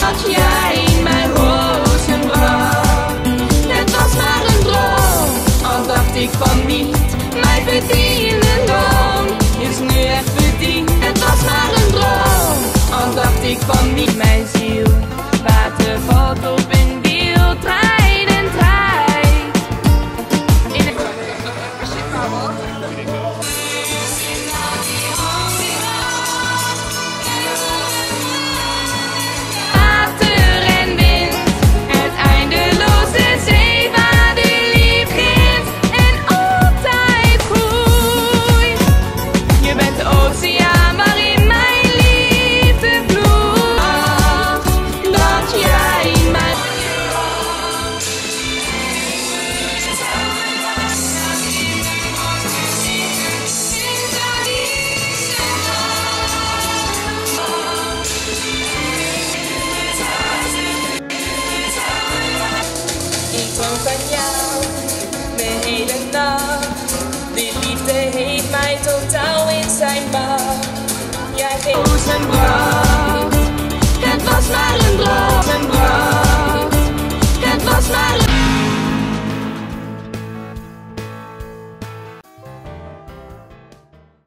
Dat jij mijn rozen bracht. Het was maar een droom, al dacht ik van niet. Mijn verdiende loon is nu echt verdiend. Het was maar een droom, al dacht ik van niet. Mijn ziel, water valt op een wiel, trein en trein. In het... De liefde heeft mij totaal in zijn baan.